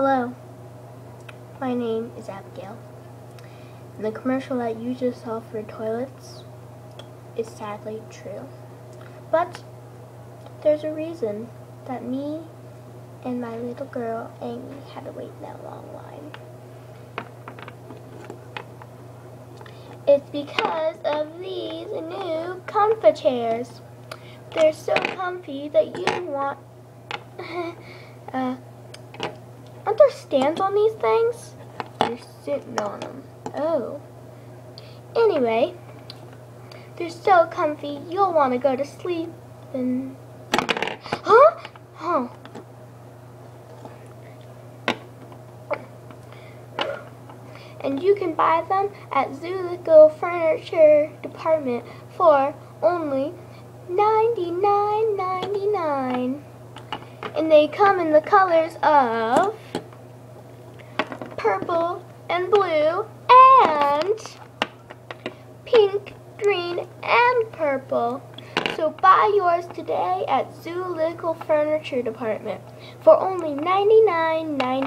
Hello, my name is Abigail. And the commercial that you just saw for toilets is sadly true. But there's a reason that me and my little girl Amy had to wait in that long line. It's because of these new comfy chairs. They're so comfy that you want uh, Aren't there stands on these things? You're sitting on them. Oh. Anyway, they're so comfy, you'll want to go to sleep and... Huh? Huh. And you can buy them at Zulico Furniture Department for only $99.99. And they come in the colors of purple and blue and pink, green, and purple. So buy yours today at Zoo Furniture Department for only $99.99.